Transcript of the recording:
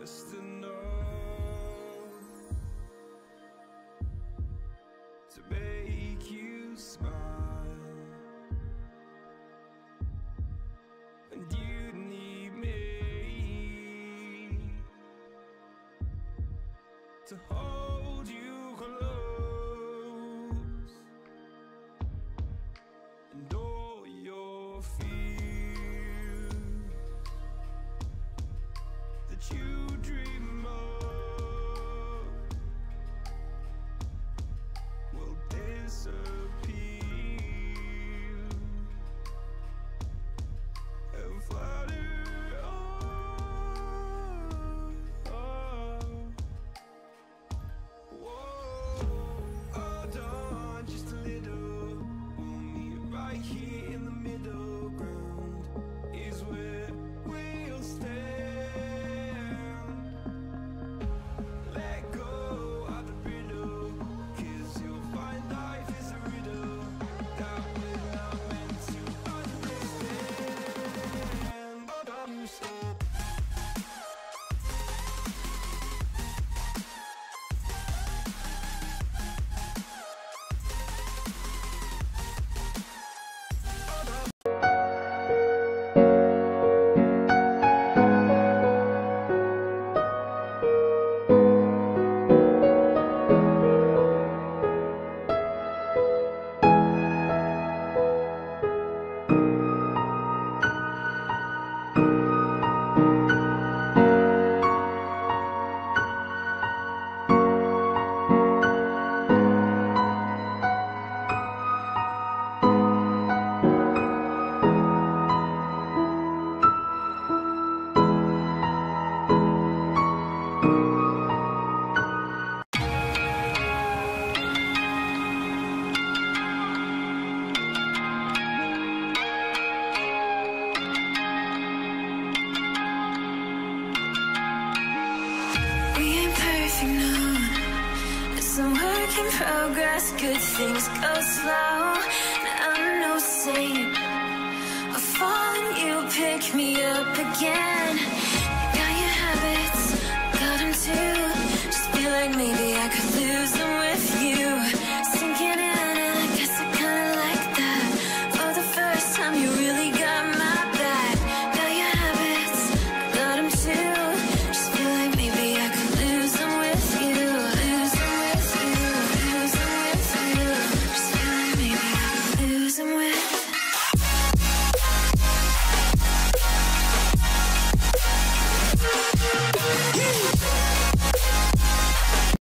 just enough to make you smile. And you need me to hold. afternoon It's a work in progress, good things go slow. I'm no saint. I fall and you pick me up again. Got your habits, got them too. Just feel like maybe I could lose